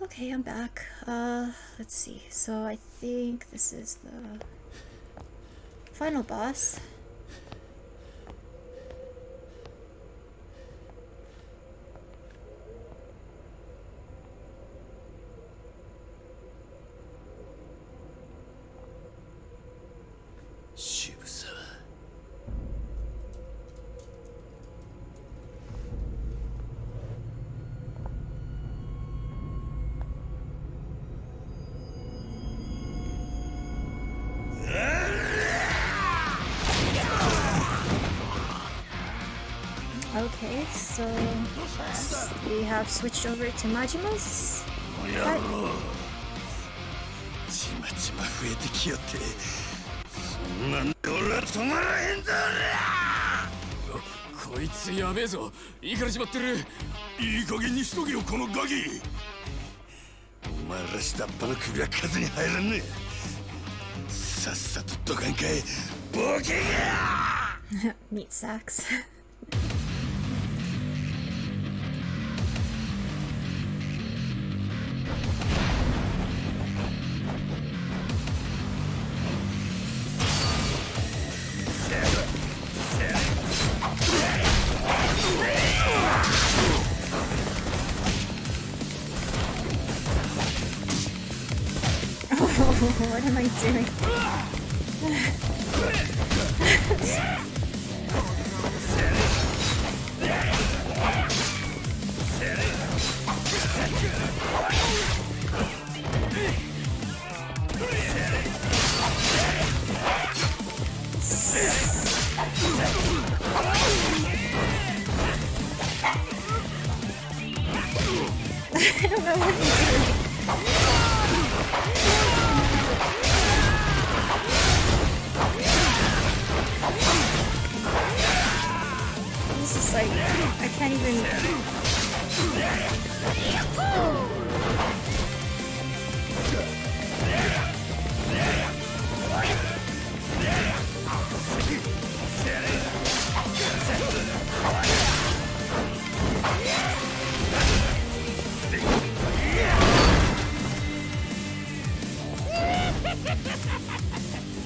Okay, I'm back. Uh, let's see. So I think this is the final boss. Have switched over to Majima's. ちまちま増えてきよってそんなんで俺は止まらへんぞこいつやべえぞいかれちまってるいい加減にしとけよこのガキお前ら下っ端の首は数に入らんねさっさとどかんかいボケが Meat sacks.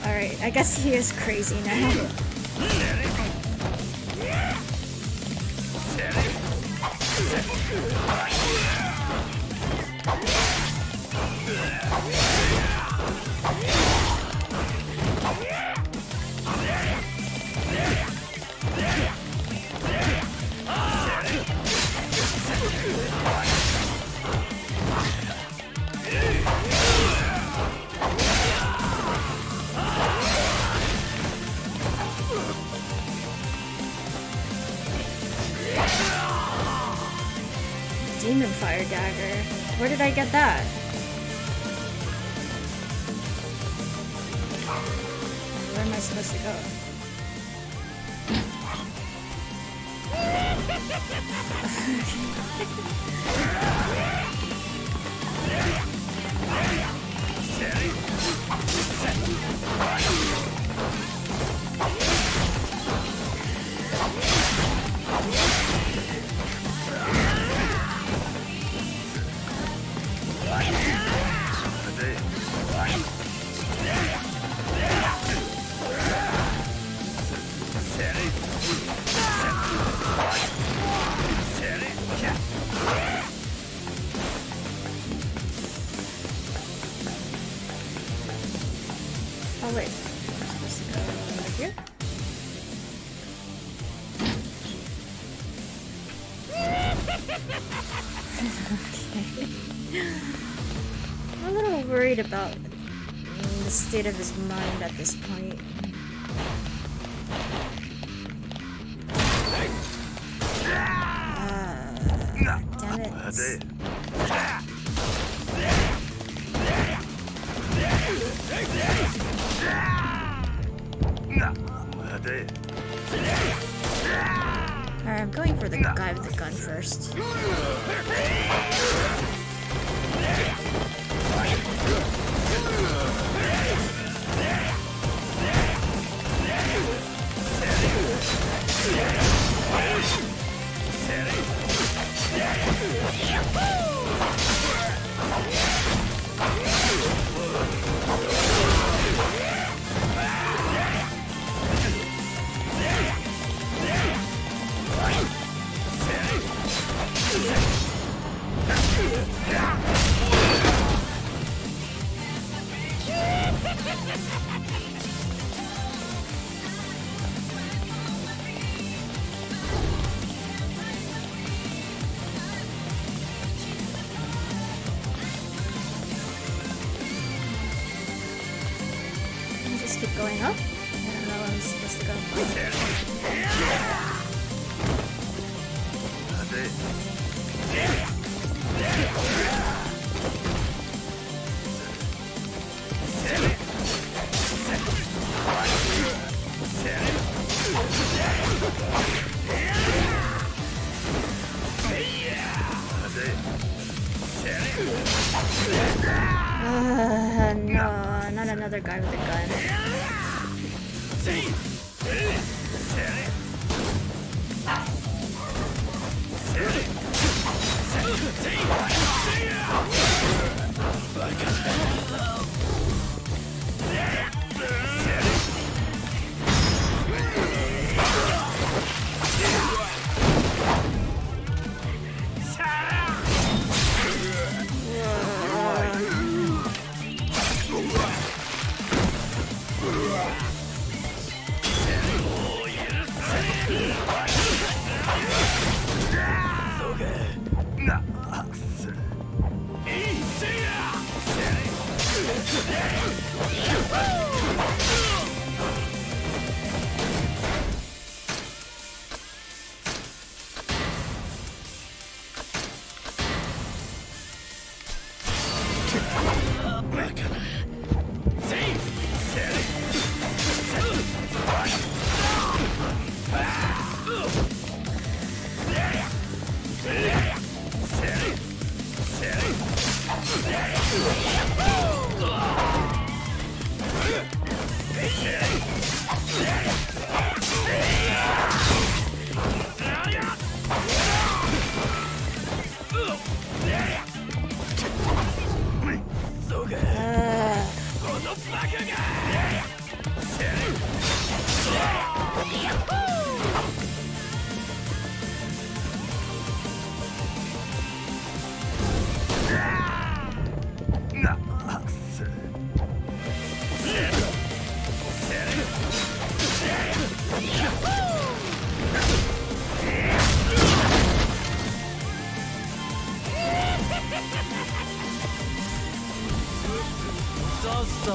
Alright, I guess he is crazy now. Demon Fire Dagger. Where did I get that? Where am I supposed to go? about the state of his mind at this point. Ha ha ha!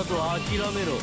と諦めろ。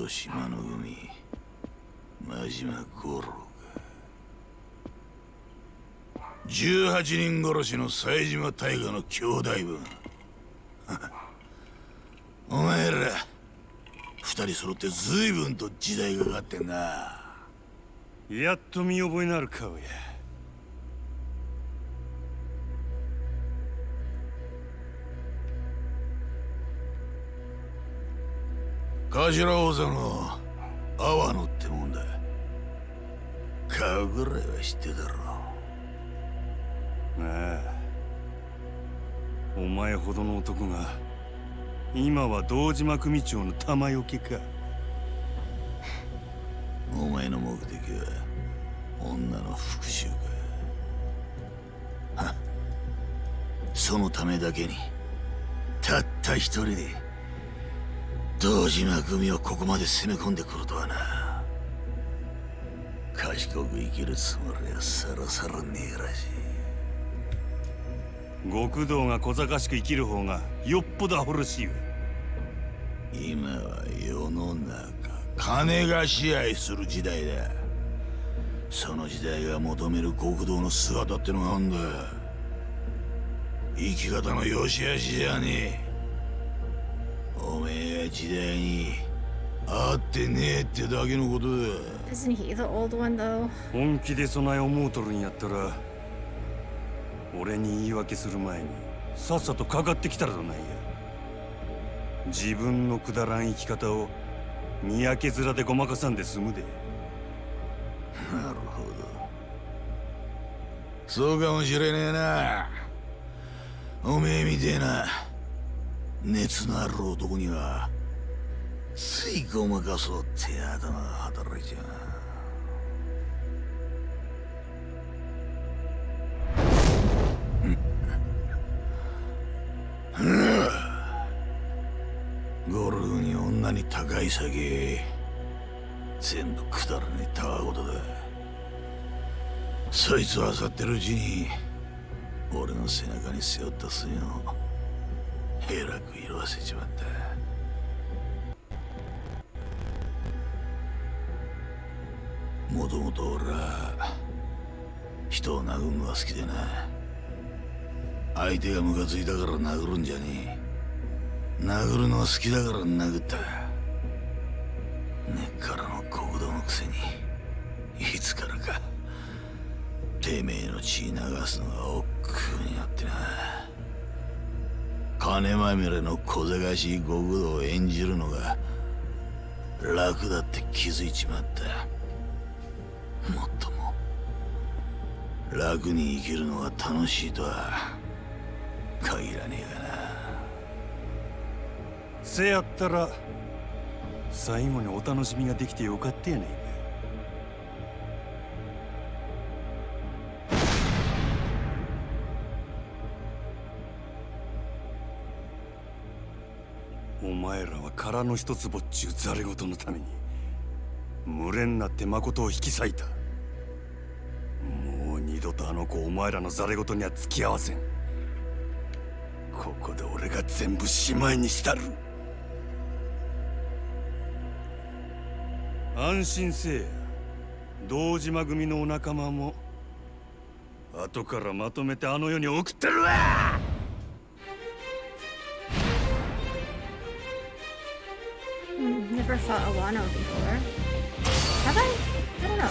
元島の海真島五郎か」18人殺しの冴島大河の兄弟分。お前ら二人揃って随分と時代がかかってんな。やっと見覚えのある顔や。頭王座の。阿波野ってもんだ。顔ぐらいは知ってたろ。ああお前ほどの男が今は堂島組長の玉よけか。お前の目的は女の復讐か。はそのためだけにたった一人で堂島組をここまで攻め込んでくるとはな。賢く生きるつもりはさらさらねえらしい。極道が小賢しく生きる方がよっぽどアホらしいわ今は世の中金が支配する時代だ。その時代が求める極道の姿ってのがあんだ。生き方の良し悪しじゃねえ時代に合ってねえってだけのことだ。Isn't he the old one though? 本気で備え思うとるんやったら俺に言い訳する前にさっさとかかってきたらどないや。自分のくだらん生き方をにやけ面でごまかさんで済むで。なるほど。そうかもしれねえな。おめえみてえな。熱のある男にはついごまかそうって頭が働いちゃうゴルフに女に高い酒全部くだらねえたわごとだ。そいつを漁ってるうちに俺の背中に背負った墨をえらく色あせちまった。もともと俺は人を殴るのが好きでな。相手がムカついたから殴るんじゃねえ。殴るのが好きだから殴った。根っからの国道のくせにいつからかてめえの血流すのが億劫になってな。金まみれの小賢しい極道を演じるのが楽だって気づいちまった。もっとも。楽に生きるのが楽しいとは限らねえかな。せやったら最後にお楽しみができてよかったやないか。お前らは殻の一つぼっちゅうざれ言のために群れになって誠を引き裂いた度とあの子お前らのざれ言には付き合わせん。ここで俺が全部しまいにしたる。安心せえ堂島組のお仲間も。後からまとめてあの世に送ってるわ。Hmm, never fought a Wano before. Have I? I don't know.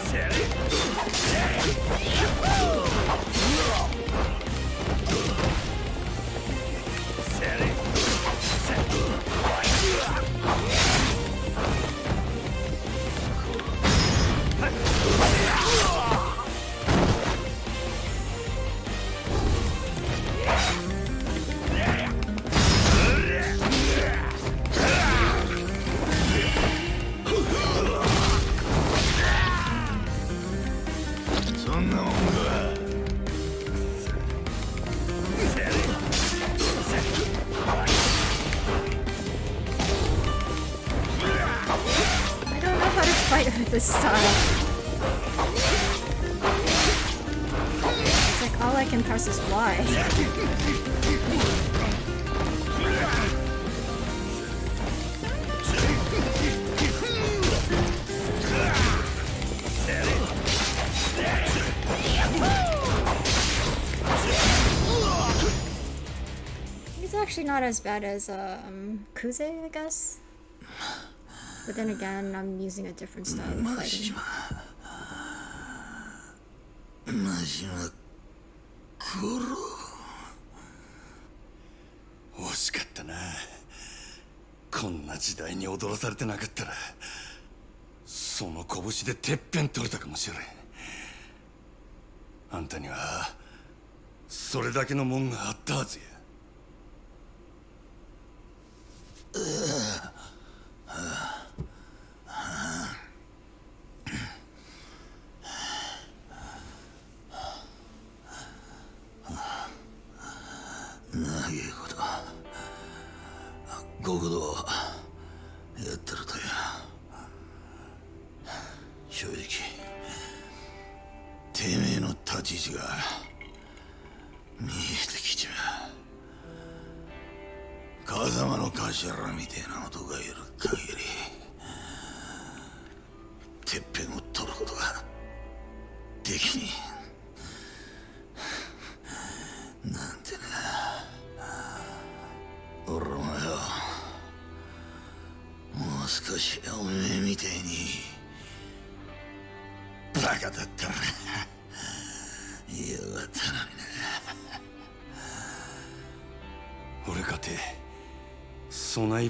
This time. It's like all I can press is Y. He's actually not as bad as um, Kuze, I guess. But then again, I'm using a different style of fighting. マジは殺惜しかったなこんな時代に踊らされてなかったらその拳でてっぺん取れたかもしれんあんたにはそれだけのもんがあったはずや長いこと極道やってるとや正直てめえの立ち位置が見えてきちまう。風間の頭みてえな男がいる。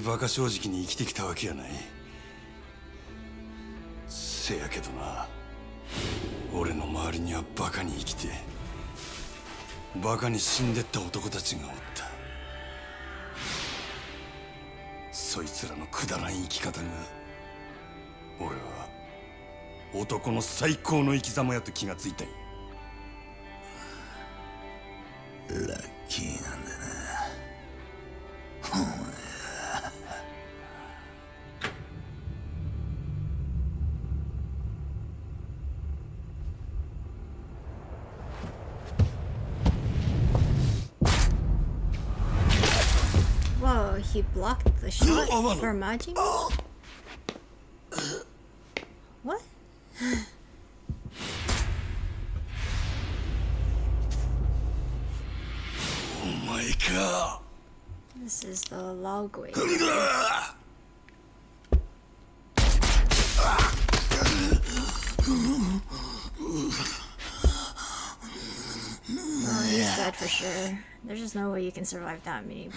そないバカ正直に生きてきたわけやない。せやけどな俺の周りにはバカに生きてバカに死んでった男たちがおった。そいつらのくだらん生き方が俺は男の最高の生き様やと気がついたんや。Olmalı. Formaging? What? oh my god. This is the log way. Oh, he's dead for sure. There's just no way you can survive that many.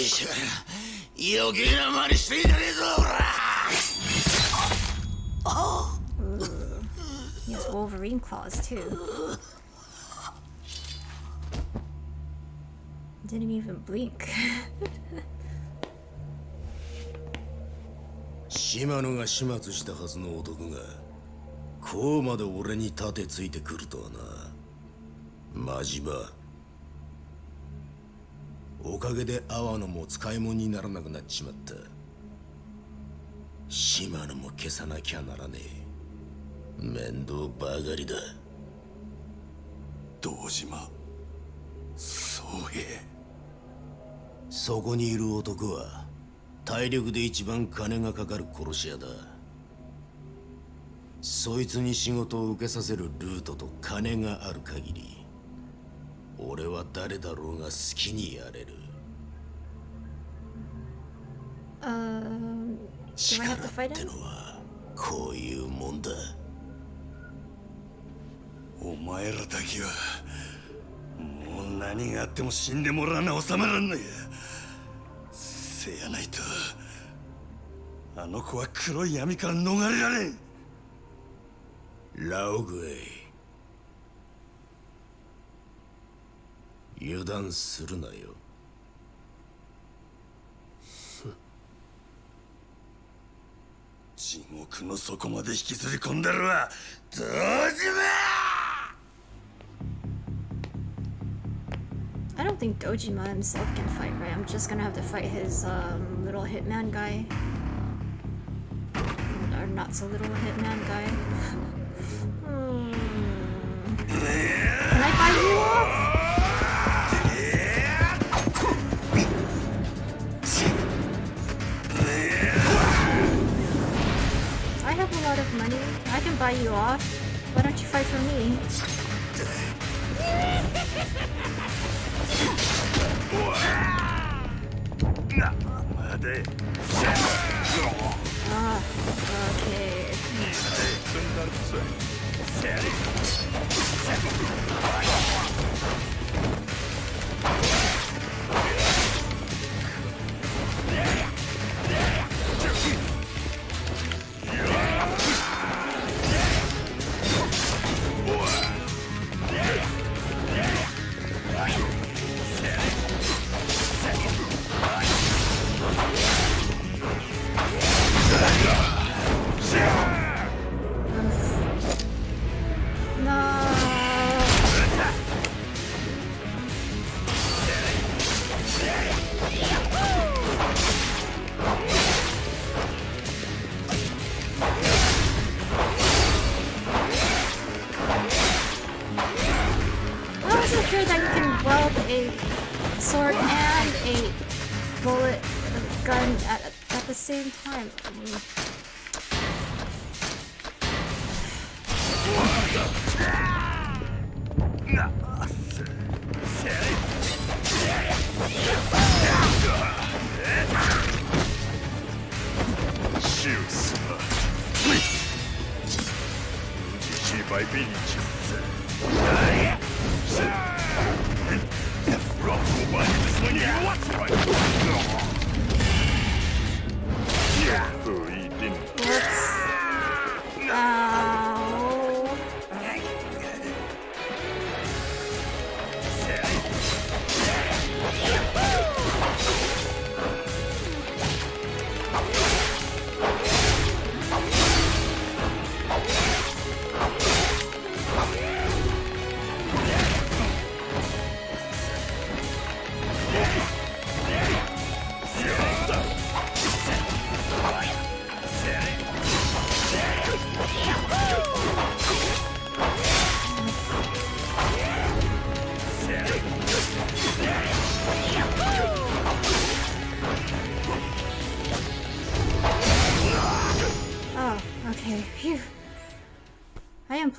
部外者余計な真似してんじゃねえぞほら He has Wolverine claws too. Didn't even blink. 島野が始末したはずの男がこうまで俺に盾てついてくるとはなマジバおかげで阿波野も使い物にならなくなっちまった。島野も消さなきゃならねえ。面倒ばかりだ。堂島。宗平そこにいる男は体力で一番金がかかる殺し屋だ。そいつに仕事を受けさせるルートと金がある限り俺は誰だろうが好きにやれる。Um, do I 力 have to っ fight て him? のはこういうもんだ。お前らだけはもう何があっても死んでもらわな収まらんのや。せやないとあの子は黒い闇から逃れられん。ラオグエイ油断するなよ地獄の底まで引きずり込んだるわ堂島 I don't think Dojima himself can fight, right? I'm just gonna have to fight his um, little hitman guy. Or not so little hitman guy. Hmm. Can I buy you off? have a lot of money. I can buy you off. Why don't you fight for me? oh, okay. Ah,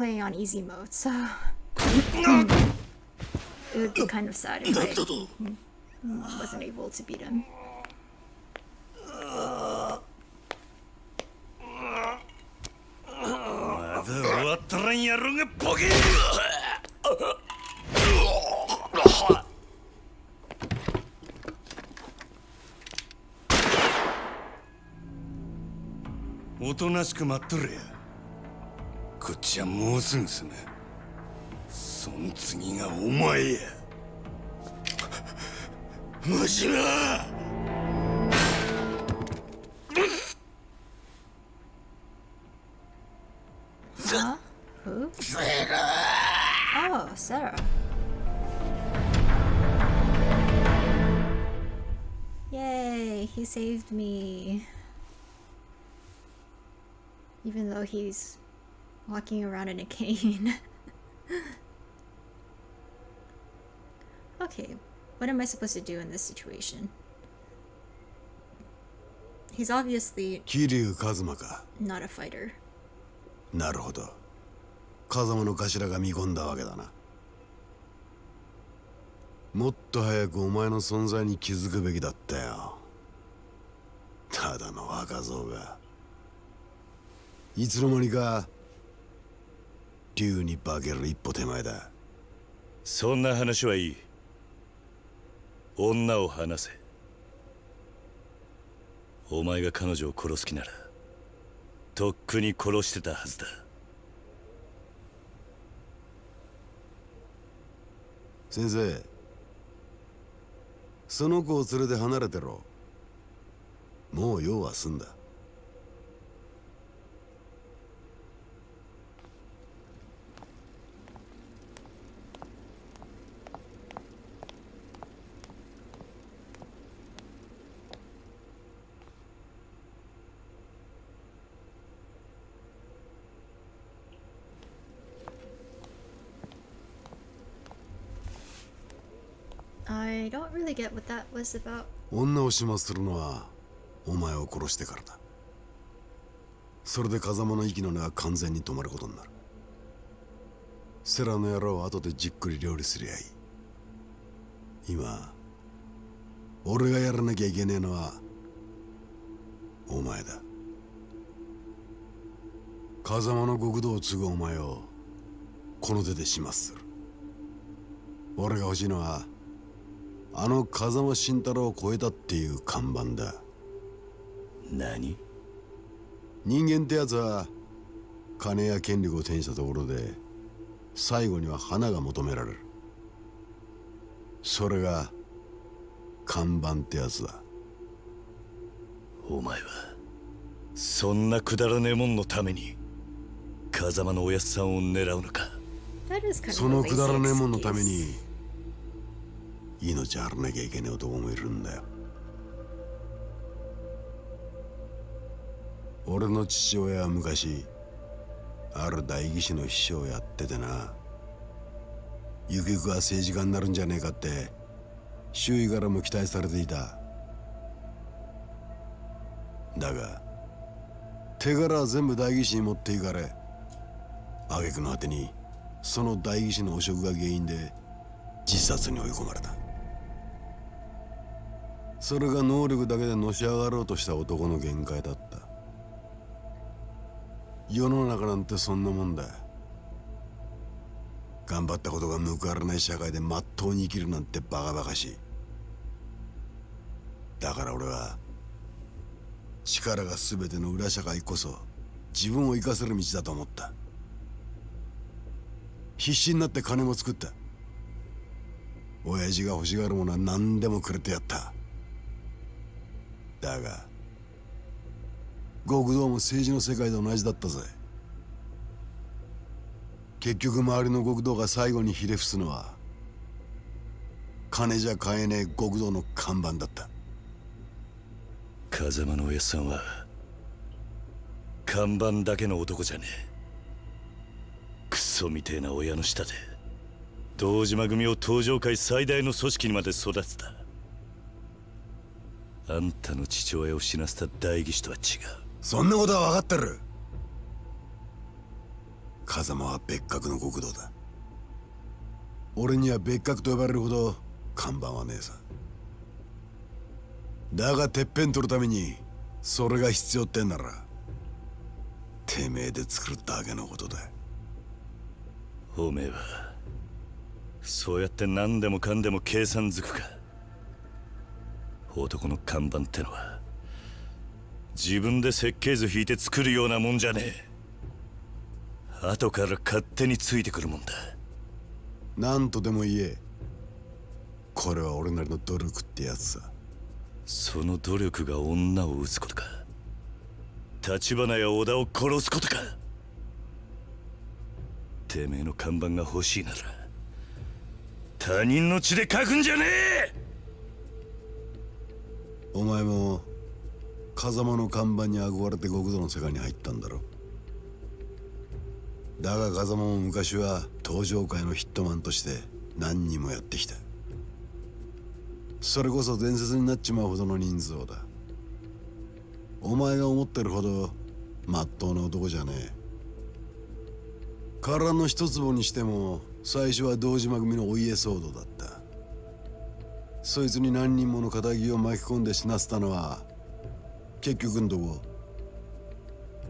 playing on easy mode, so it would be kind of sad if I wasn't able to beat him. ますぐすむそん次がお前やマジな Huh? Who? Oh, Sarah. Yay, he saved me. Even though he's walking around in a cane. okay, what am I supposed to do in this situation? He's obviously 桐生一馬か not a fighter. なるほど風間の頭が見込んだわけだなもっと早くお前の存在に気づくべきだったよただの若造がいつの間にか 竜に化ける一歩手前だ。そんな話はいい。女を話せ。お前が彼女を殺す気ならとっくに殺してたはずだ。先生その子を連れて離れてろ。もう用は済んだ I don't really get what that was about? 女を始末するのはお前を殺してからだ。それで風間の息の根は完全に止まることになる。セラの野郎は後でじっくり料理すりゃいい。今俺がやらなきゃいけねえのはお前だ。風間の極道を継ぐお前をこの手で始末する。俺が欲しいのはあの風間慎太郎を超えたっていう看板だ。何？人間ってやつは金や権力を手にしたところで最後には花が求められる。それが看板ってやつだ。お前はそんなくだらねえもんのために風間のおやっさんを狙うのか？そのくだらねえもんのため.に命張らなきゃいけねえ男もいるんだよ俺の父親は昔ある代議士の秘書をやっててなゆくゆくは政治家になるんじゃねえかって周囲からも期待されていただが手柄は全部代議士に持っていかれ挙句の果てにその代議士の汚職が原因で自殺に追い込まれたそれが能力だけでのし上がろうとした男の限界だった。世の中なんてそんなもんだ。頑張ったことが報われない社会でまっとうに生きるなんてバカバカしい。だから俺は力が全ての裏社会こそ自分を生かせる道だと思った。必死になって金も作った。親父が欲しがるものは何でもくれてやった。だが極道も政治の世界と同じだったぜ。結局周りの極道が最後にひれ伏すのは金じゃ買えねえ極道の看板だった。風間のおやっさんは看板だけの男じゃねえ。クソみてえな親の下で堂島組を東上界最大の組織にまで育てた。あんたの父親を死なせた代議士とは違う。そんなことは分かってる。風間は別格の極道だ。俺には別格と呼ばれるほど看板はねえさ。だがてっぺん取るためにそれが必要ってんならてめえで作るだけのことだ。おめえはそうやって何でもかんでも計算づくか男の看板ってのは自分で設計図引いて作るようなもんじゃねえ。後から勝手についてくるもんだ。何とでも言え。これは俺なりの努力ってやつさ。その努力が女を撃つことか。橘や織田を殺すことか。てめえの看板が欲しいなら他人の血で書くんじゃねえお前も風間の看板に憧れて極道の世界に入ったんだろ？だが風間も昔は登場界のヒットマンとして何人もやってきた。それこそ伝説になっちまうほどの人数だ。お前が思ってるほどまっとうな男じゃねえ。殻の一坪にしても最初は堂島組のお家騒動だっそいつに何人もの仇を巻き込んで死なせたのは結局んとこ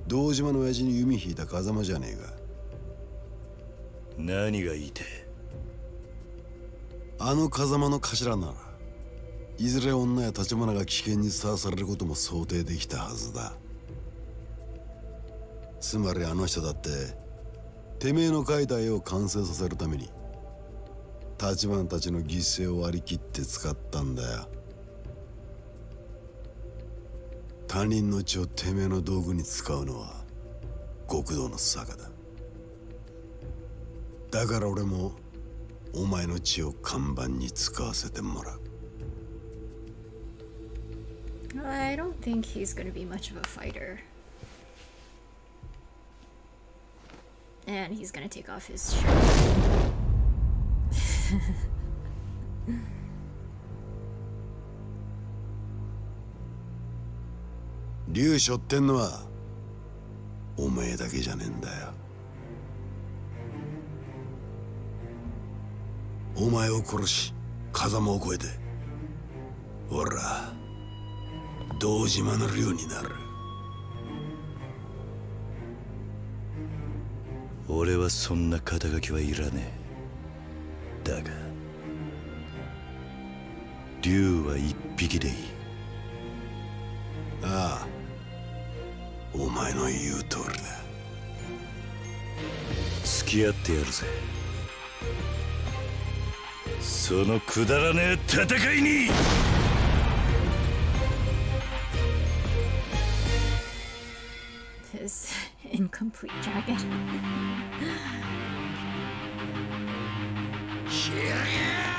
堂島の親父に弓引いた風間じゃねえか。何が言いてあの風間の頭ならいずれ女や立花が危険にさらされることも想定できたはずだ。つまりあの人だっててめえの描いた絵を完成させるために立花たちの犠牲を割り切って使ったんだよ他人の血をてめえの道具に使うのは極道の坂だだから俺もお前の血を看板に使わせてもらう I don't think he's gonna be much of a fighter. And he's gonna take off his shirt. 竜背負ってんのはお前だけじゃねえんだよ。お前を殺し風間を越えて俺ら堂島の竜になる。俺はそんな肩書きはいらねえ。だが竜は一匹でいい。ああお前の言う通りだ。付き合ってやるぜ。そのくだらねえ戦いに！His incomplete jacket. Kyrie!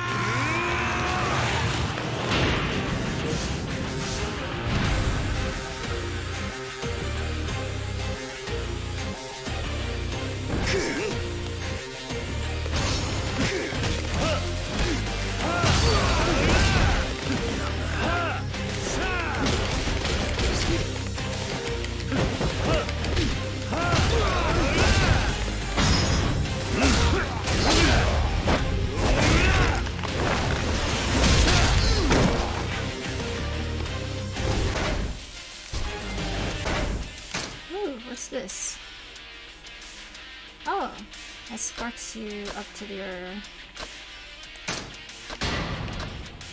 You up to your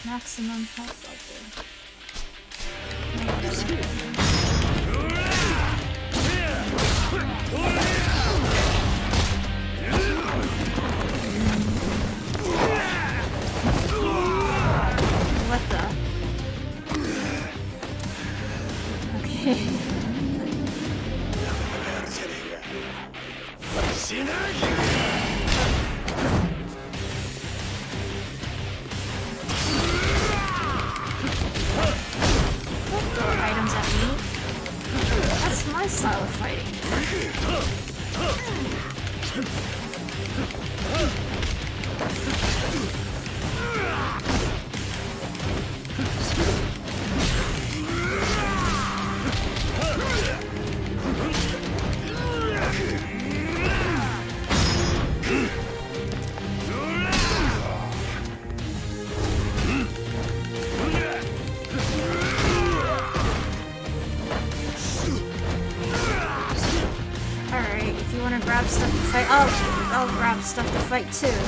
maximum health level. Fight too.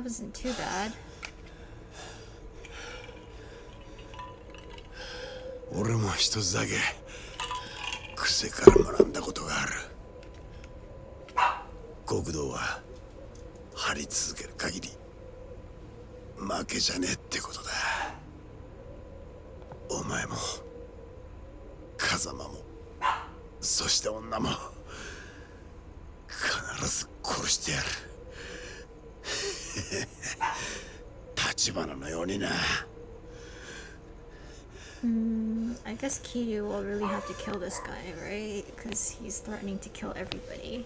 That wasn't too bad. 俺も一つだけ癖から学んだことがある極道は張り続ける限り負けじゃねえってことだお前も風間もそして女も必ず殺してやる立花のようにな I guess Kiryu will really have to kill this guy, right? Because he's threatening to kill everybody.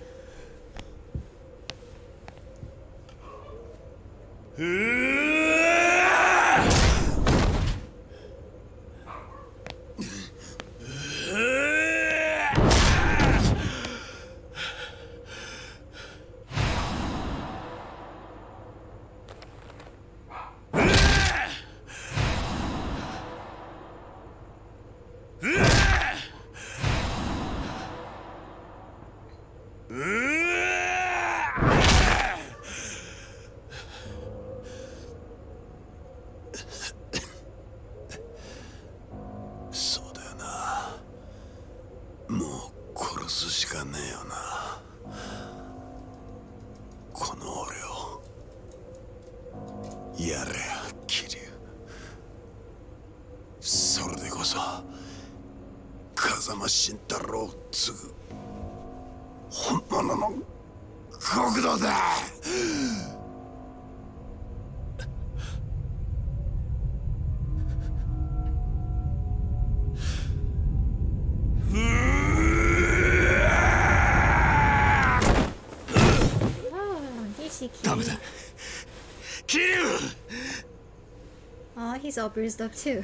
He's all bruised up too.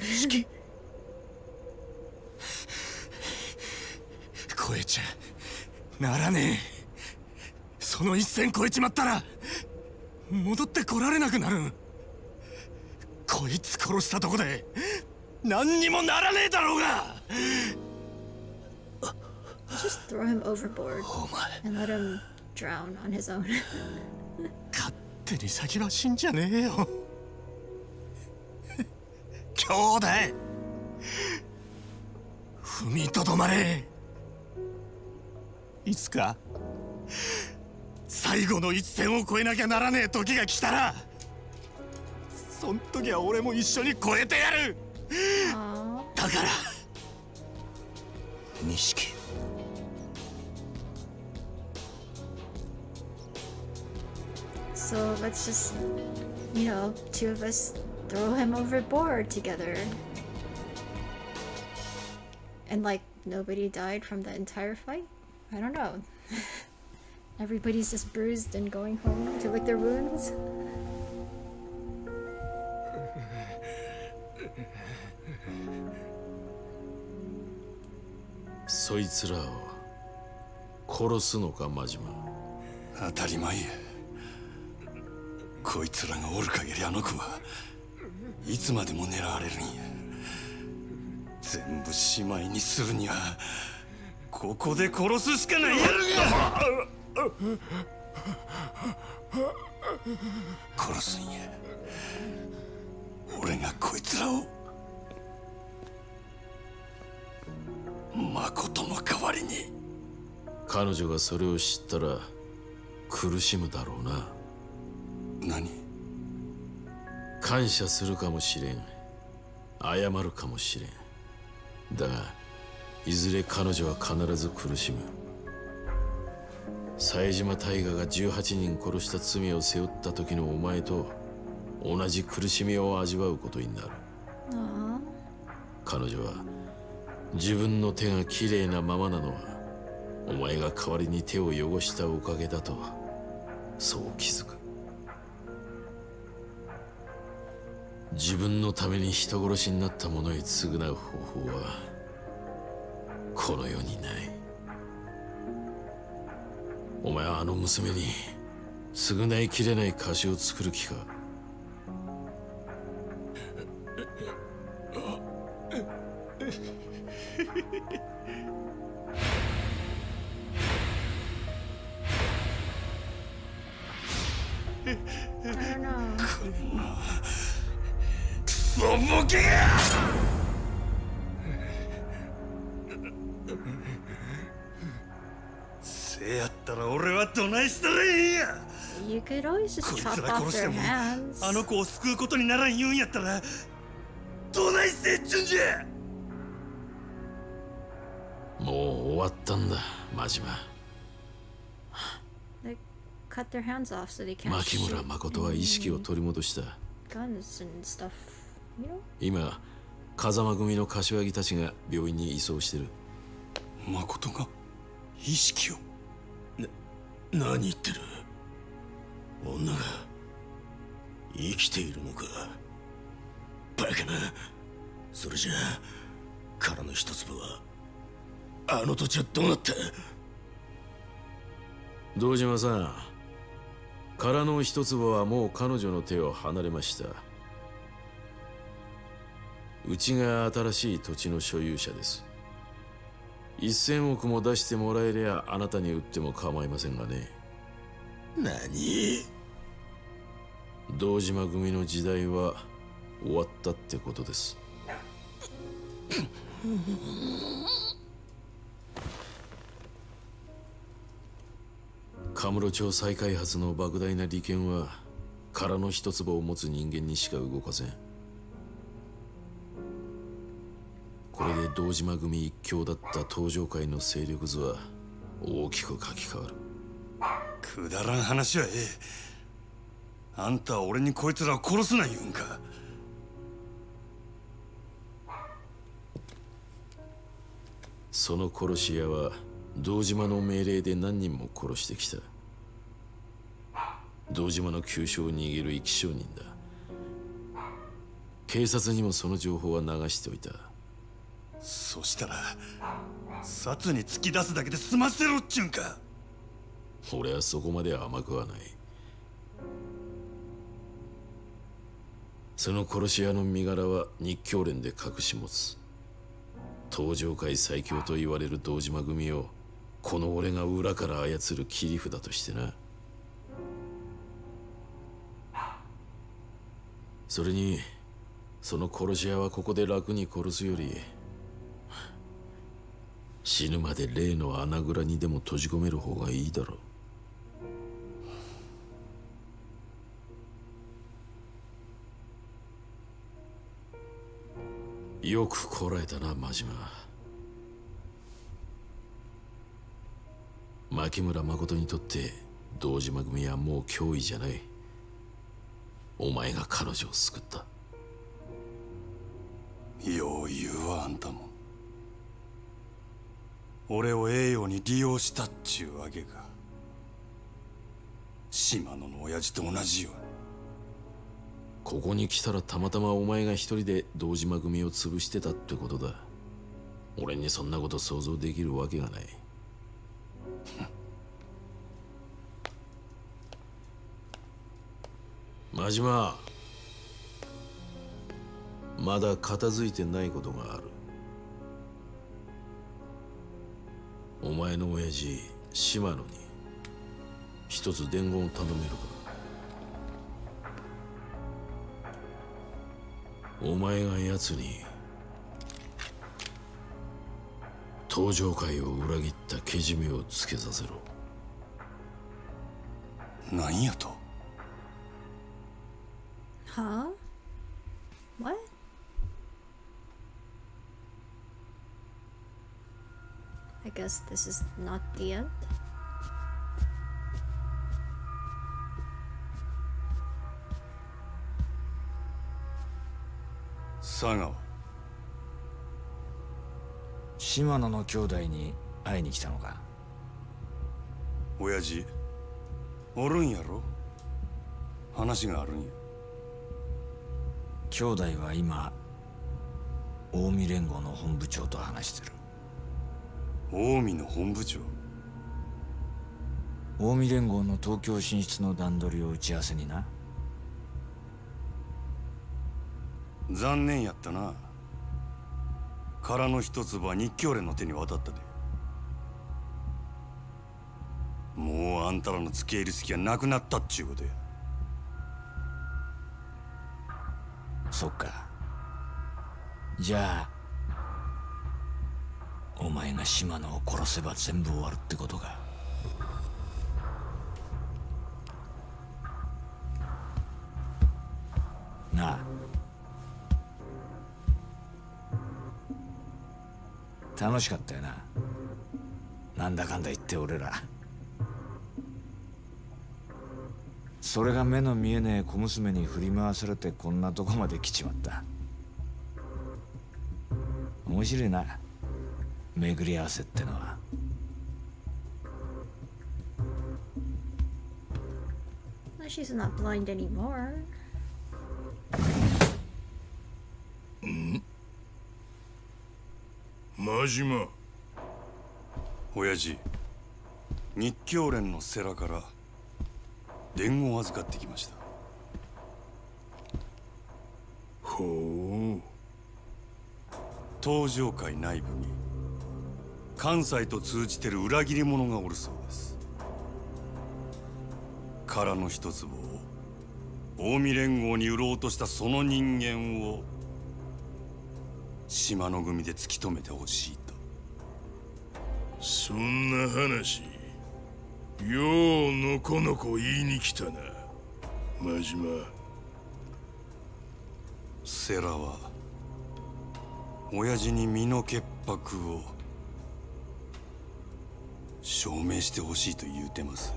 超えちゃならねえその一線超えちまったら戻ってこられなくなる。こいつ殺したとこで何にもならねえだろうが。Just throw him overboard and let him drown on his own. 勝手に先は死んじゃねえよ兄弟踏みとどまれ。いつか最後の一線を越えなきゃならねえ時が来たらそん時は俺も一緒に越えてやる。だから錦。So let's just, you know, two of us throw him overboard together. And like nobody died from the entire fight? I don't know. Everybody's just bruised and going home to lick their wounds. そいつらを殺すのか真島当たり前やこいつらがおる限りあの子は いつまでも狙われるんや。全部しまいにするにはここで殺すしかないやろが殺すんや。俺がこいつらを誠の代わりに。彼女がそれを知ったら苦しむだろうな。何？感謝するかもしれん。謝るかもしれん。だがいずれ彼女は必ず苦しむ。冴島大河が18人殺した罪を背負った時のお前と同じ苦しみを味わうことになる。彼女は自分の手がきれいなままなのはお前が代わりに手を汚したおかげだとそう気づく。自分のために人殺しになった者へ償う方法はこの世にないお前はあの娘に償いきれない貸しを作る気か？I don't know. そぼけせやったら俺はどないしたらいいや？こいつら殺してもあの子を救うことにならん言うんやったらどないせっちゅんじゃ！もう終わったんだマジマ牧村誠は意識を取り戻した。今風間組の柏木たちが病院に移送してる。誠が意識を。何言ってる？女が生きているのか。バカな。それじゃあ殻の一粒はあの土地はどうなった？堂島さん殻の一粒はもう彼女の手を離れましたうちが新しい土地の所有者です。1000億も出してもらえりゃあなたに売っても構いませんがね。何？堂島組の時代は終わったってことです。カムロ町再開発の莫大な利権は殻の一坪を持つ人間にしか動かせんこれで堂島組一強だった東上界の勢力図は大きく書き換わる。くだらん話はええ。あんたは俺にこいつらを殺すな言うんか。その殺し屋は堂島の命令で何人も殺してきた。堂島の急所を握る生き証人だ。警察にもその情報は流しておいたそしたら札に突き出すだけで済ませろっちゅうんか。俺はそこまで甘くはない。その殺し屋の身柄は日教連で隠し持つ。東上界最強と言われる堂島組をこの俺が裏から操る切り札としてな。それにその殺し屋はここで楽に殺すより死ぬまで例の穴蔵にでも閉じ込める方がいいだろう。よくこらえたな真島。牧村誠にとって堂島組はもう脅威じゃない。お前が彼女を救った。よう言うわあんたも。俺を栄養に利用したっちゅうわけか。島野の親父と同じように。ここに来たらたまたまお前が一人で堂島組を潰してたってことだ。俺にそんなこと想像できるわけがない。真島まだ片付いてないことがあるお前の親父島野に一つ伝言を頼めるか？お前が奴に登場界を裏切ったけじめをつけさせろ何やと？Huh? What? I guess this is not the end. 佐川島野の兄弟に会いに来たのか？親父おるんやろ？話があるんや。兄弟は今近江連合の本部長と話してる近江の本部長。近江連合の東京進出の段取りを打ち合わせにな。残念やったな。殻の一粒は日教連の手に渡ったで。もうあんたらの付け入る隙はなくなったっちゅうことや。そっか。じゃあお前が島野を殺せば全部終わるってことか。なあ。楽しかったよな。なんだかんだ言って俺ら。それが目の見えねえ小娘に振り回されてこんなとこまで来ちまった。面白いな。巡り合わせってのは。Well, she's not blind anymore. 真島親父日教連の世良から伝言を預かってきました。ほう。東上界内部に関西と通じてる裏切り者がおるそうです。殻の一粒を近江連合に売ろうとしたその人間を島の組で突き止めてほしいと。そんな話ようのこのこ言いに来たな。真島。セラは親父に身の潔白を証明してほしいと言うてます。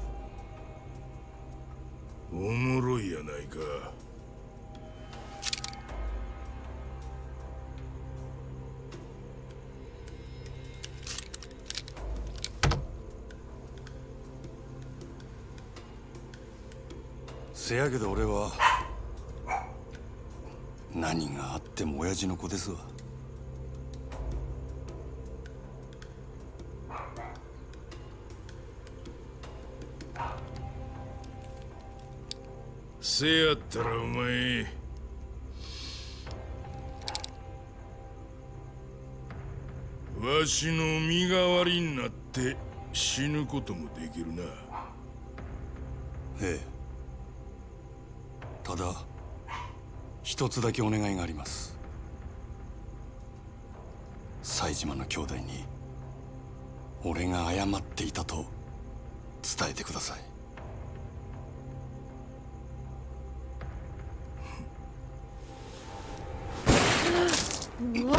おもろいやないか。せやけど俺は何があっても親父の子ですわせやったらお前。わしの身代わりになって死ぬこともできるな。ええ。ただ一つだけお願いがあります。西島の兄弟に俺が謝っていたと伝えてください。What?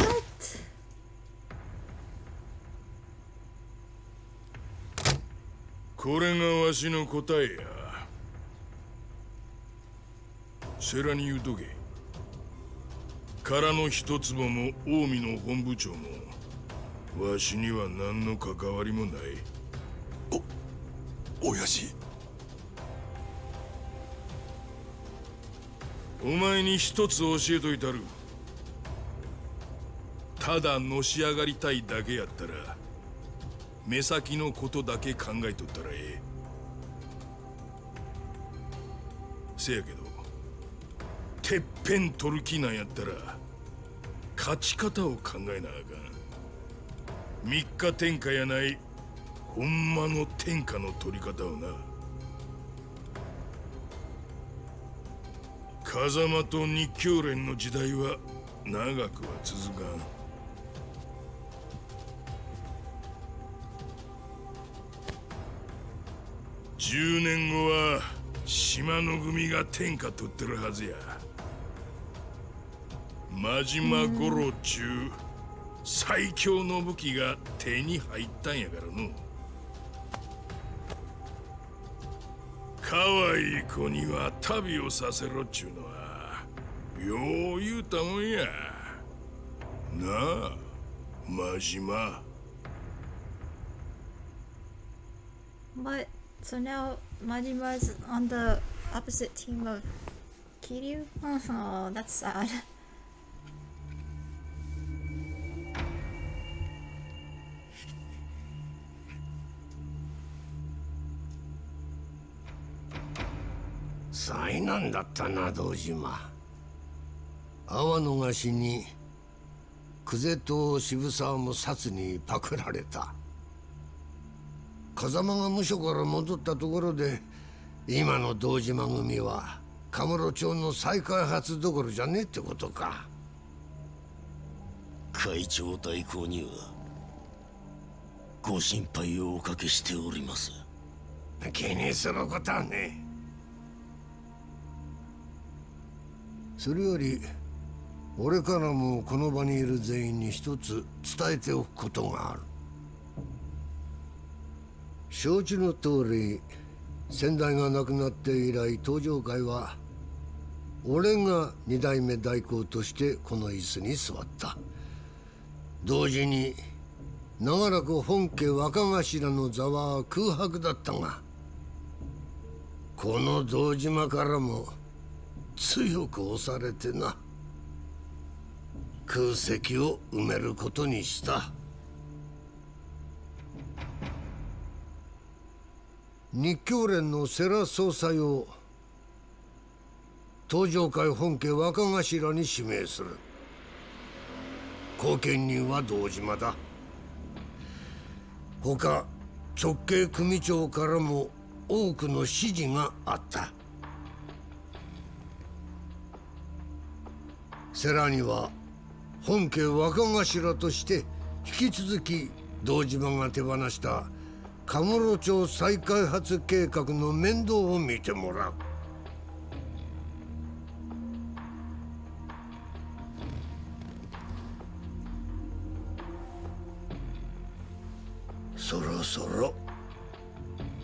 これがわしの答えや。世良に言うとけ殻の一坪も近江の本部長もわしには何の関わりもない。親父お前に一つ教えといたるただのし上がりたいだけやったら目先のことだけ考えとったらええ。せやけどてっぺん取る気なんやったら勝ち方を考えなあかん。三日天下やないほんまの天下の取り方をな。風間と日教連の時代は長くは続かん。10年後は島の組が天下取ってるはずや。真島五郎中最強の武器が手に入ったんやからの。可愛い子には旅をさせろっちゅうのはよう言うたもんや。なあ真島。But so now Majima's on the opposite team of Kiryu? Oh, that's sad. 災難だったな堂島阿波の菓子に久世と渋沢も札にパクられた風間が無所から戻ったところで今の堂島組はカムロ町の再開発どころじゃねえってことか。会長代行にはご心配をおかけしております。気にすることはねえ。それより俺からもこの場にいる全員に一つ伝えておくことがある承知の通り先代が亡くなって以来登場会は俺が二代目代行としてこの椅子に座った。同時に長らく本家若頭の座は空白だったがこの堂島からも強く押されてな空席を埋めることにした。日教連の世良総裁を東上会本家若頭に指名する。後見人は堂島だ。他直系組長からも多くの指示があった。世良には本家若頭として引き続き堂島が手放したカムロ町再開発計画の面倒を見てもらうそろそろ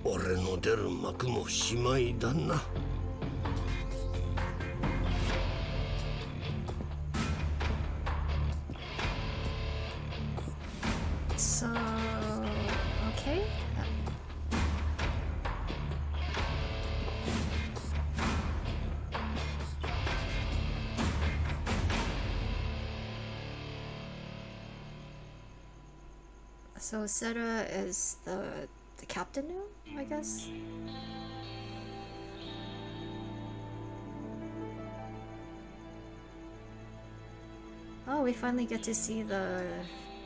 俺の出る幕もしまいだな。So Seta is the the captain now, I guess. Oh, we finally get to see the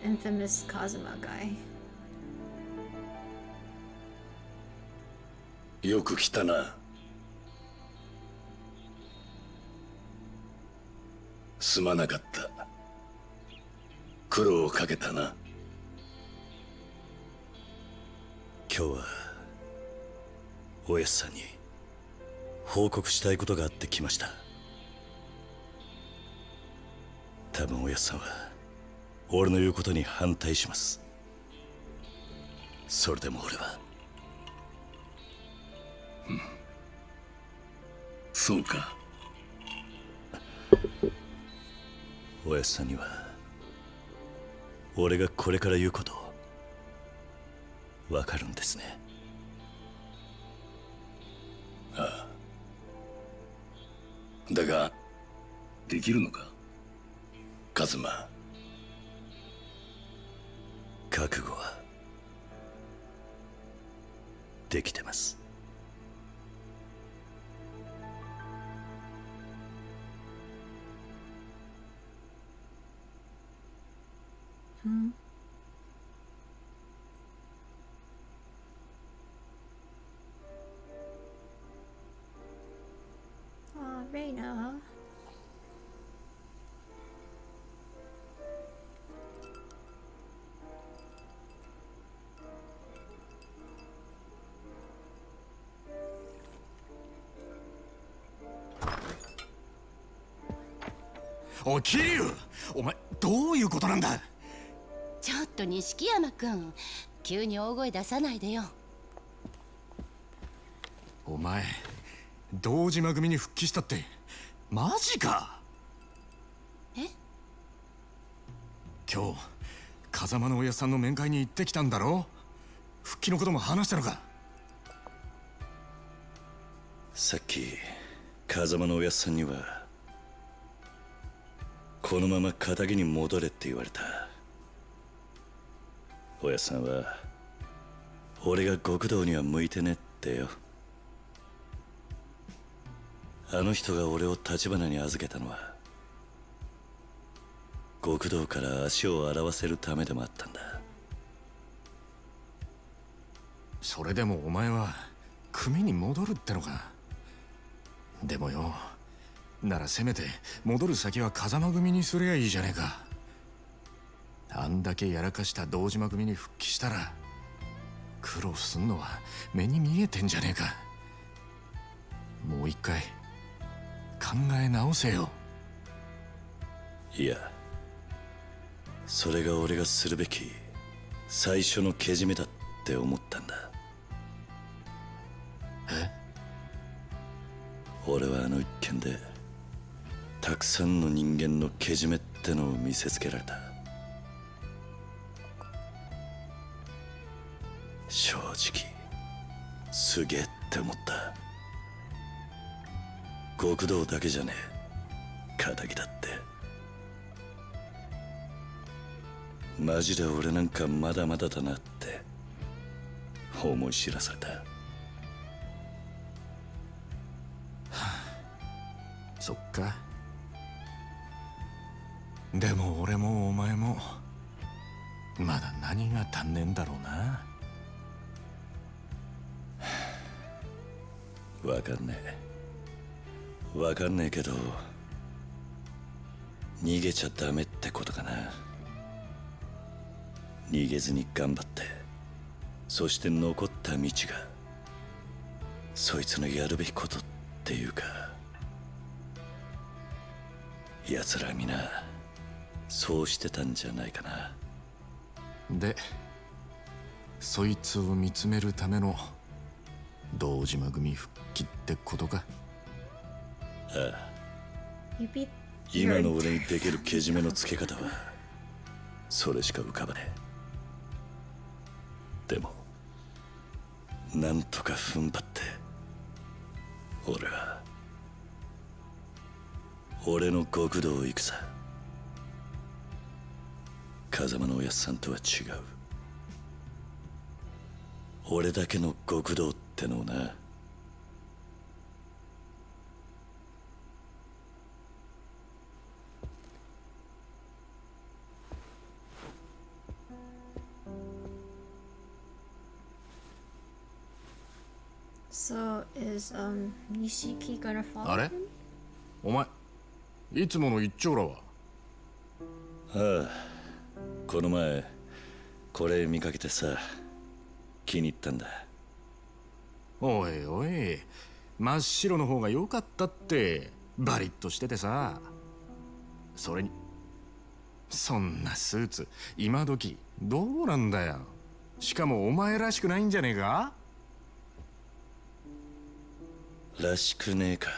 infamous Kazuma guy. よく来たなすまなかった苦労をかけたな 日はおやすさんに報告したいことがあって来ました。多分おやすさんは俺の言うことに反対します。それでも俺は。そうか。おやすさんには俺がこれから言うことわかるんですね。ああ。だができるのか？カズマ。覚悟は？できてます。Hmm. Aw, Reina.「おい桐生お前どういうことなんだ？ちょっと錦山君急に大声出さないでよ。お前堂島組に復帰したってマジか？え？今日風間のおやさんの面会に行ってきたんだろ？復帰のことも話したのか？さっき風間のおやっさんにはこのまま仇に戻れって言われた。おやっさんは俺が極道には向いてねってよあの人が俺を立花に預けたのは極道から足を洗わせるためでもあったんだ。それでもお前は組に戻るってのか？でもよならせめて戻る先は風間組にすりゃいいじゃねえか。あんだけやらかした堂島組に復帰したら苦労すんのは目に見えてんじゃねえか。もう一回考え直せよ。いやそれが俺がするべき最初のけじめだって思ったんだ。え？俺はあの一件でたくさんの人間のけじめってのを見せつけられた。正直すげえって思った極道だけじゃねえ。仇だって。マジで俺なんかまだまだだなって。思い知らされた。そっか。でも俺もお前もまだ何が足んねえんだろうな。わかんねえわかんねえけど逃げちゃダメってことかな。逃げずに頑張ってそして残った道がそいつのやるべきことっていうか奴ら皆そうしてたんじゃないかな。でそいつを見つめるための堂島組復帰ってことか？ああ今の俺にできるけじめのつけ方はそれしか浮かばねえでもなんとか踏ん張って俺は俺の極道を行くさ。風間のおやっさんとは違う。俺だけの極道ってのをな。あれ?お前いつもの一丁らは？ああこの前これ見かけてさ気に入ったんだ。おいおい真っ白の方が良かったってバリッとしててさ。それにそんなスーツ今時どうなんだよ。しかもお前らしくないんじゃねえか？らしくねえか。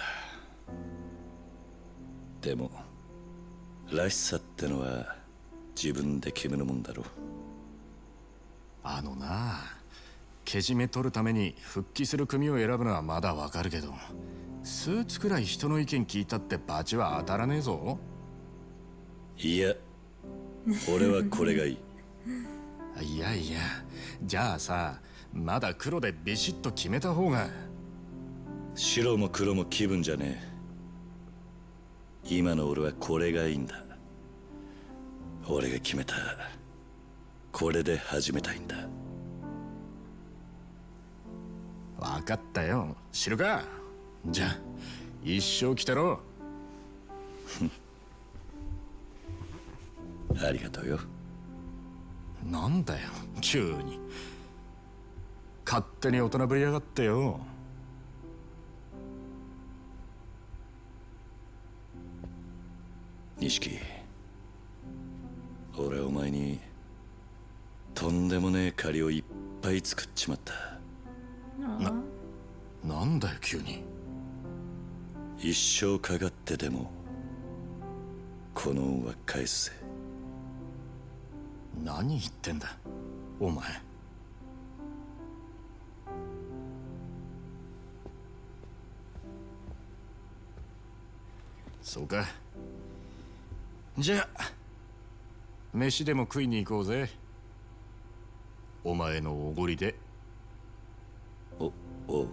でもらしさってのは自分で決めるもんだろあのなけじめ取るために復帰する組を選ぶのはまだわかるけどスーツくらい人の意見聞いたってバチは当たらねえぞ。いや俺はこれがいい。いやいやじゃあさまだ黒でビシッと決めた方が白も黒も気分じゃねえ。今の俺はこれがいいんだ。俺が決めた。これで始めたいんだ。分かったよ。知るかじゃあ一生来てろ。ありがとうよ。なんだよ急に。勝手に大人ぶりやがってよ錦。俺お前にとんでもねえ借りをいっぱい作っちまった。Aw. なんだよ急に。一生かかってでもこの恩は返すぜ。何言ってんだお前。そうかじゃあ飯でも食いに行こうぜ。お前のおごりで。おおう。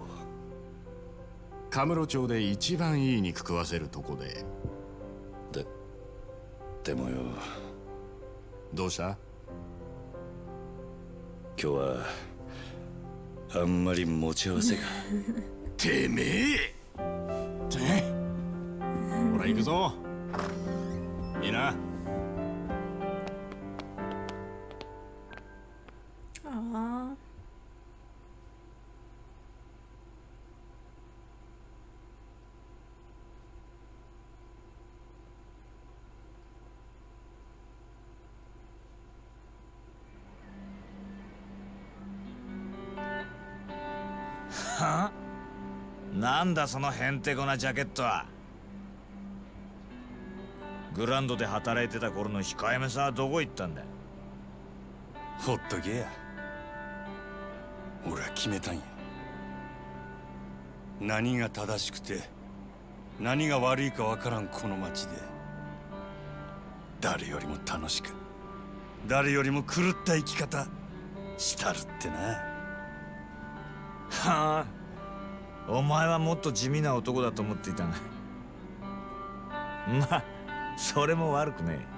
カムロ町で一番いい肉食わせるとこで。ででもよ。どうした？今日はあんまり持ち合わせが。てめえ！てほら行くぞいいな?はなんだそのへんてこなジャケットはグランドで働いてた頃の控えめさはどこ行ったんだ？ほっとけや。俺は決めたんや。何が正しくて何が悪いかわからんこの町で。誰よりも楽しく誰よりも狂った生き方したるってな。はあ。お前はもっと地味な男だと思っていたが まあそれも悪くねえ。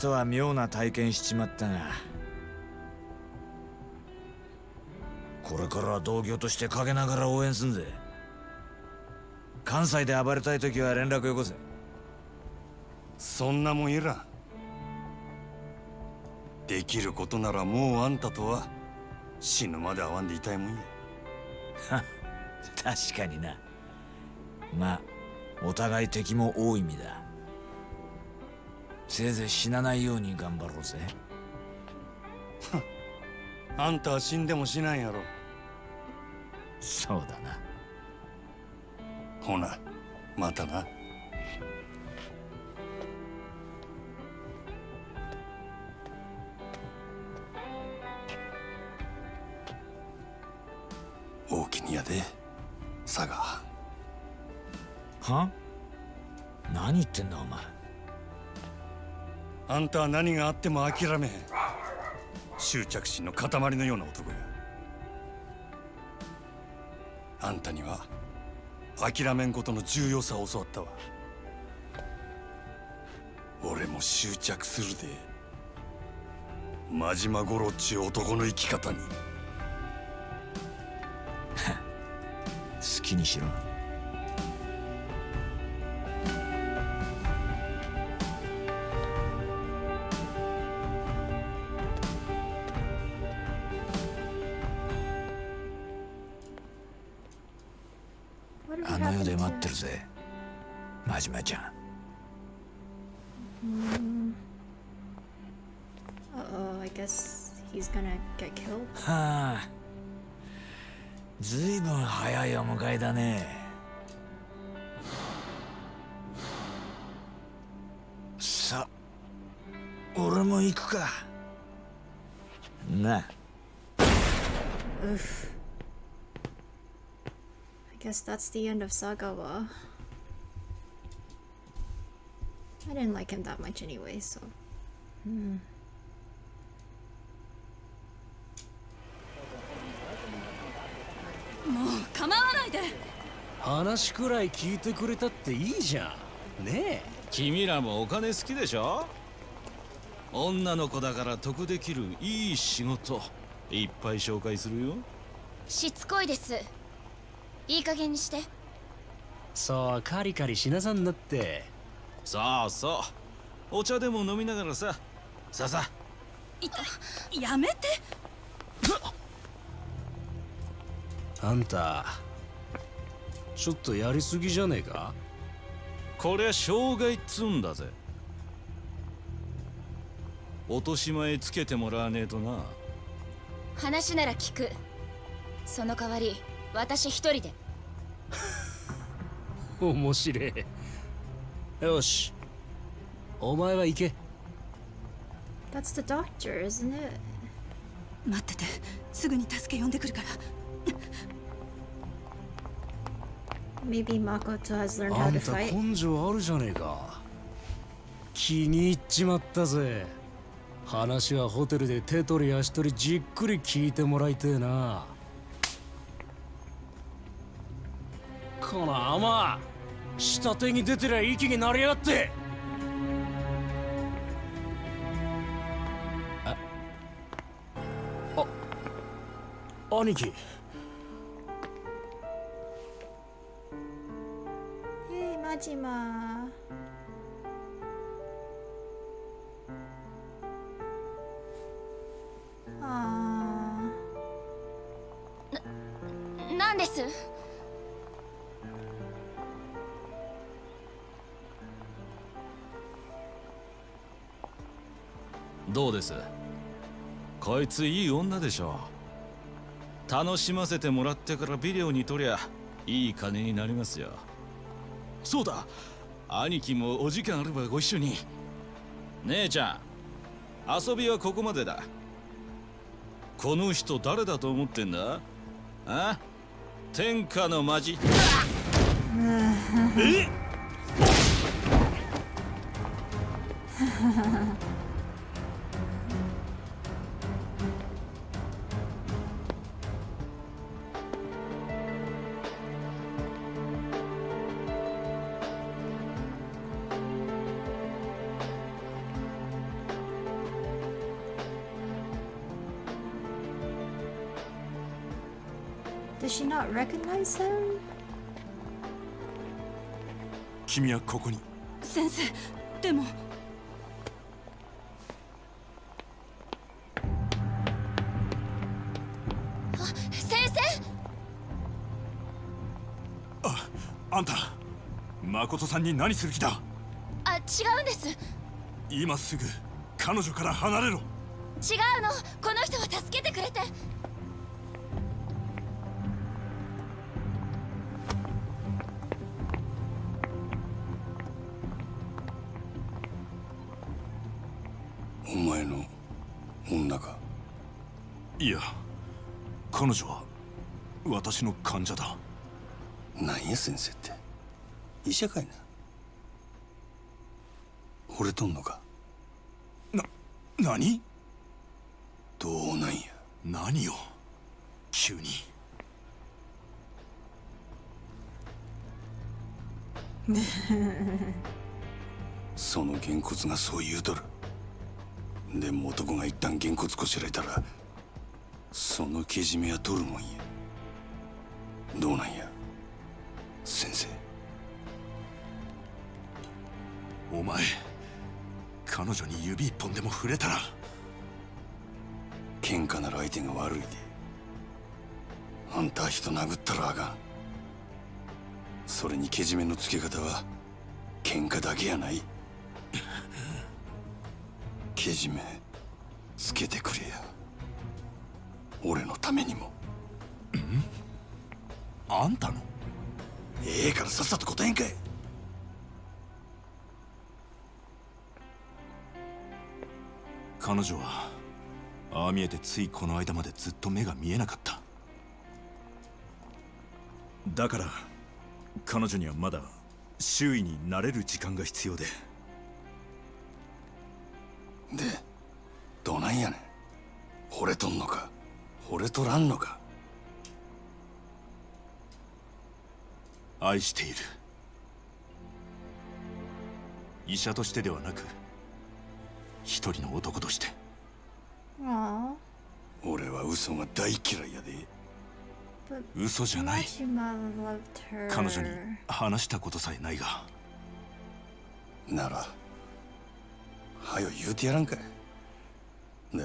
とは妙な体験しちまったがこれからは同業として陰ながら応援すんぜ。関西で暴れたい時は連絡よこせ。そんなもんいら。んできることならもうあんたとは死ぬまで会わんでいたいもんや。確かにな。まあお互い敵も多い意味だせいぜい死なないように頑張ろうぜ。あんたは死んでもしないやろ。そうだな。ほなまたな。大きにやで佐賀。は？何言ってんだお前あんたは何があっても諦めへん。執着心の塊のような男や。あんたには諦めんことの重要さを教わったわ。俺も執着するで。真島五郎っちゅう男の生き方に。好きにしろ。ってるちゃん、うん、Uh-oh, I guess はあずいぶん早いお迎えだね。俺も行くか。な。う guess that's the end of Sagawa. I didn't like him that much anyway, so. Hmm. もう構わないで話くらい聞いてくれたっていいじゃんねえ君らもお金好きでしょ？女の子だから得できるいい仕事いっぱい紹介するよしつこいですいい加減にして。そうカリカリしなさんなって。そうそう。お茶でも飲みながらさ。ささいやめて。あんたちょっとやりすぎじゃねえか？こりゃ障害っつうんだぜ。落とし前つけてもらわねえとな。話なら聞く。その代わり私一人で 面白えよし。お前は行け。That's the doctor, isn't it? 待ってて。すぐに助け呼んでくるから。Maybe Makoto has learned あ how ん to た fight. 根性あるじゃねえか。気に入っちまったぜ。話はホテルで手取り足取りじっくり聞いてもらいてえなこの甘下手に出てりゃ息になりやがってああ兄貴 Hey, Majima. Aww. なんです？どうです？こいついい女でしょ。楽しませてもらってからビデオに撮りゃいい金になりますよ。そうだ。兄貴もお時間あればご一緒に。姉ちゃん遊びはここまでだ。この人誰だと思ってんだ？あ？天下のマジ。え？Not recognize him? 君はここに。先生でも。あ先生！ああんた誠さんに何する気だ？あ違うんです。今すぐ彼女から離れろ。違うの。この人は助けてくれていや彼女は私の患者だ。なんや先生って。医者かいな。惚れとんのか。な何？どうなんや。何を？急に。そのげんこつがそう言うとる。でも男が一旦げんこつこしらえたらそのけじめは取るもんや。どうなんや先生？お前彼女に指一本でも触れたら。喧嘩なら相手が悪いで。あんた人殴ったらあかん。それにけじめのつけ方は喧嘩だけやない。けじめつけてくれや俺のためにも。あんたの？ええからさっさと答えんかい。彼女はああ見えてついこの間までずっと目が見えなかった。だから彼女にはまだ周囲に慣れる時間が必要で。でどないやねん。惚れとんのか惚れとらんのか？愛している。医者としてではなく一人の男として.俺は嘘が大嫌いやで。嘘じゃない.彼女に話したことさえないが。ならはよ言うてやらんか。いで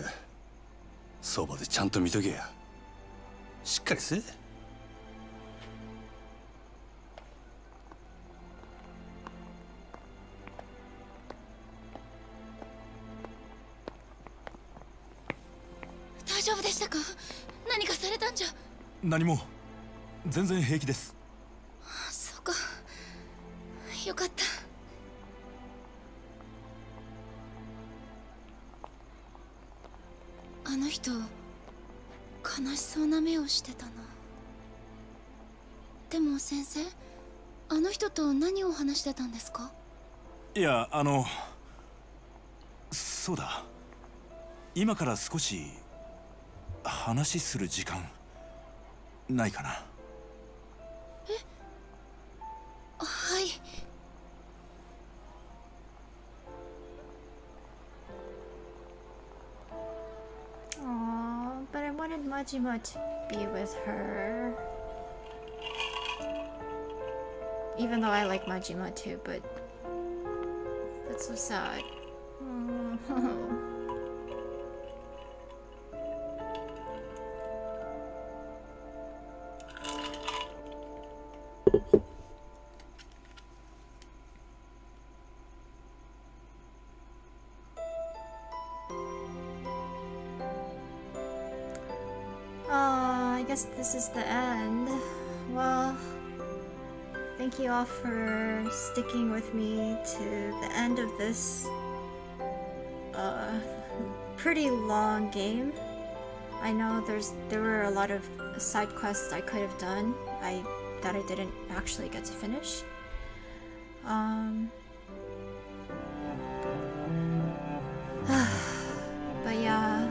そばでちゃんと見とけや。しっかりせえ大丈夫でしたか？何かされたんじゃ。何も。全然平気ですと何を話してたんですか？いやあのそうだ。今から少し話する時間ないかな。はい。Aww, but I wanted Majima to be with her. Even though I like Majima too, but that's so sad. Uh, I guess this is the end. Thank you all for sticking with me to the end of this uh, pretty long game. I know there's there were a lot of side quests I could have done. I that I didn't actually get to finish. Um, but yeah.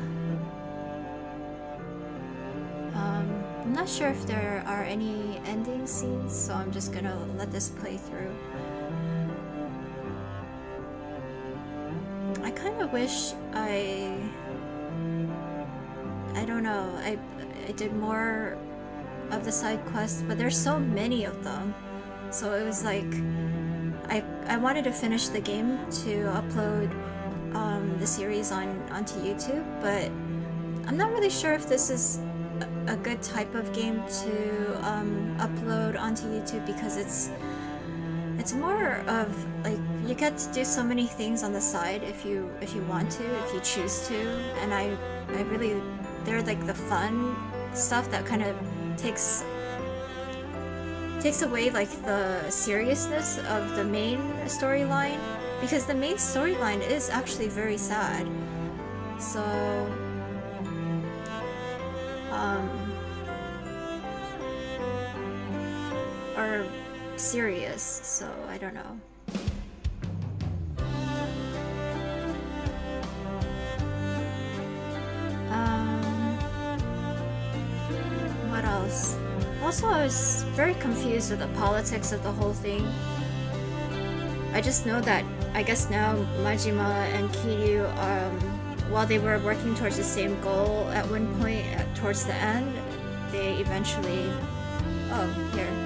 Um, I'm not sure if there any ending scenes, so I'm just gonna let this play through. I kind of wish I. I don't know. I I did more of the side quests, but there's so many of them. So it was like I I wanted to finish the game to upload um, the series on onto YouTube, but I'm not really sure if this is a, good type of game to um, upload onto YouTube because it's it's more of like you get to do so many things on the side if you if you want to if you choose to. And i i really they're like the fun stuff that kind of takes takes away like the seriousness of the main storyline because the main storyline is actually very sad. So serious, so I don't know. Um, what else? Also, I was very confused with the politics of the whole thing. I just know that I guess now Majima and Kiryu, um, while they were working towards the same goal at one point at, towards the end, they eventually. Oh, here.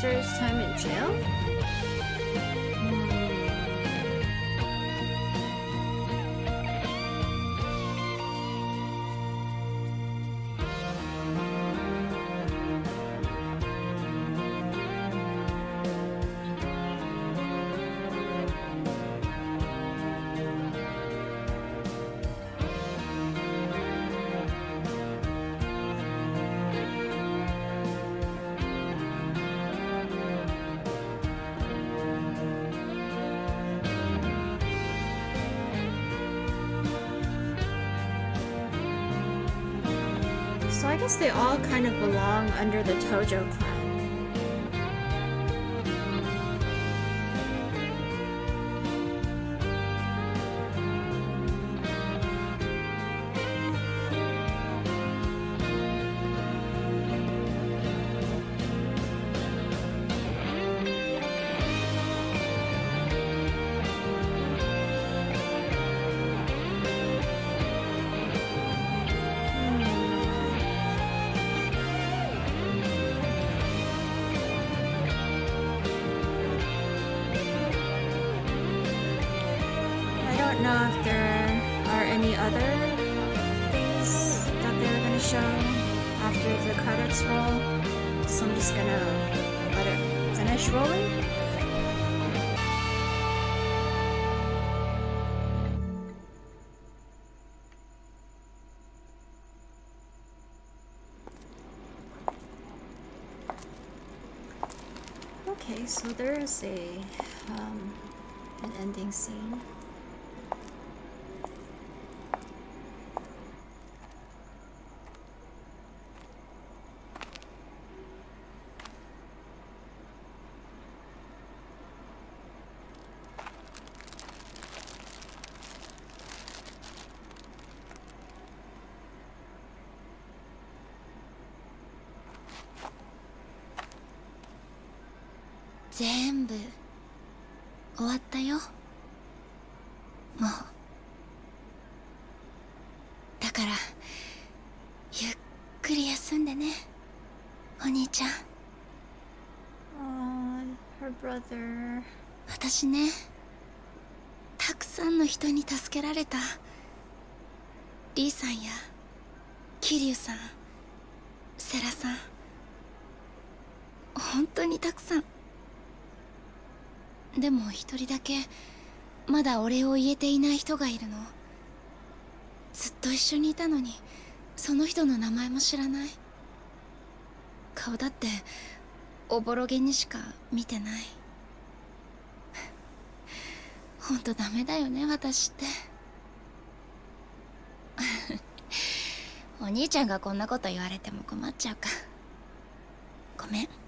Serves time in jail? Under the Tojo clan. So there's a um, an ending scene. 全部終わったよ。もう。だからゆっくり休んでね。お兄ちゃん。Her brother. 私ねたくさんの人に助けられた。リーさんや桐生さんセラさん。本当にたくさんでも一人だけまだお礼を言えていない人がいるの。ずっと一緒にいたのにその人の名前も知らない。顔だっておぼろげにしか見てない。ほんとダメだよね私って。お兄ちゃんがこんなこと言われても困っちゃうか。ごめん。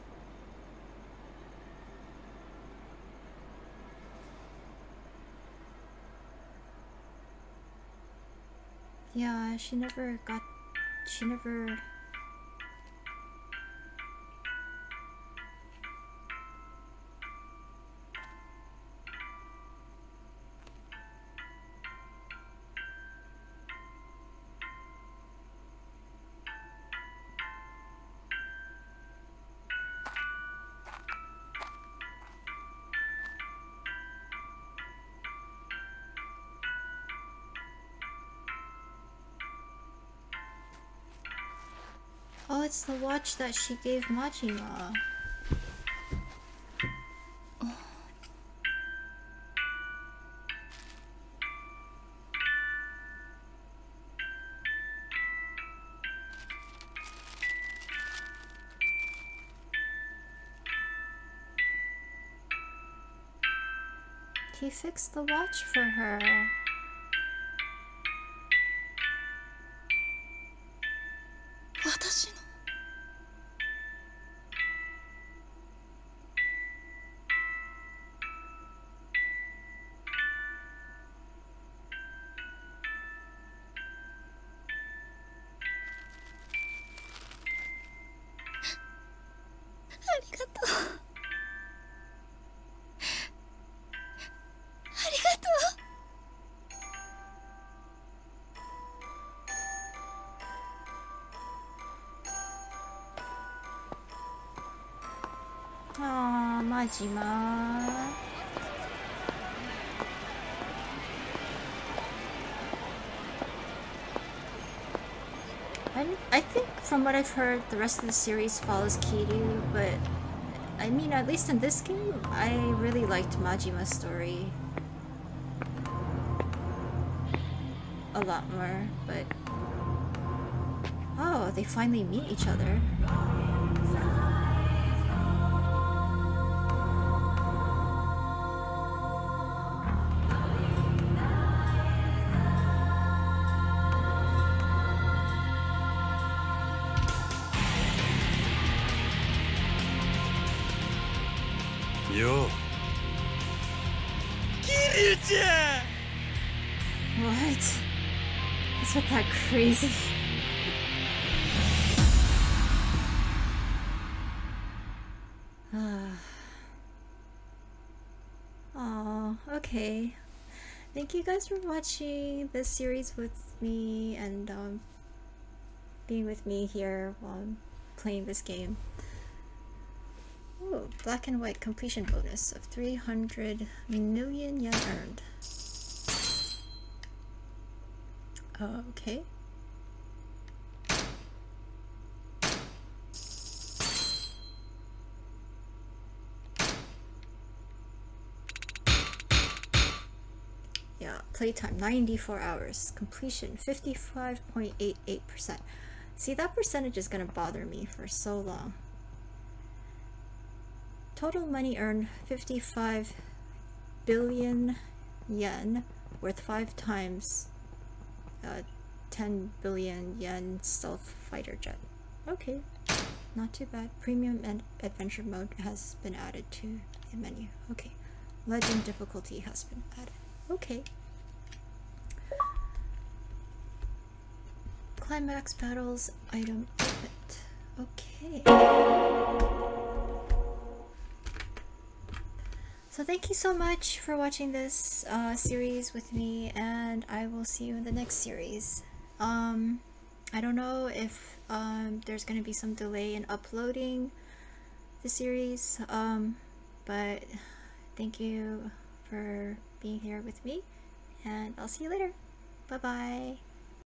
Yeah, she never got. She never. It's the watch that she gave Majima. He fixed the watch for her. I think from what I've heard, the rest of the series follows Kiryu, but I mean, at least in this game, I really liked Majima's story a lot more, but... Oh, they finally meet each other. Crazy? Oh, okay. Thank you guys for watching this series with me and um, being with me here while I'm playing this game. Ooh, black and white completion bonus of 300 million yen earned. Okay. Playtime 94 hours. Completion 55.88%. See, that percentage is gonna bother me for so long. Total money earned 55 billion yen, worth five times uh, 10 billion yen stealth fighter jet. Okay, not too bad. Premium and adventure mode has been added to the menu. Okay, legend difficulty has been added. Okay. Climax battles item opened. Okay. So thank you so much for watching this uh, series with me, and I will see you in the next series. Um, I don't know if um, there's gonna be some delay in uploading the series, um, but thank you for being here with me, and I'll see you later. Bye bye.